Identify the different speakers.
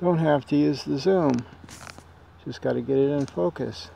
Speaker 1: Don't have to use the zoom. Just got to get it in focus.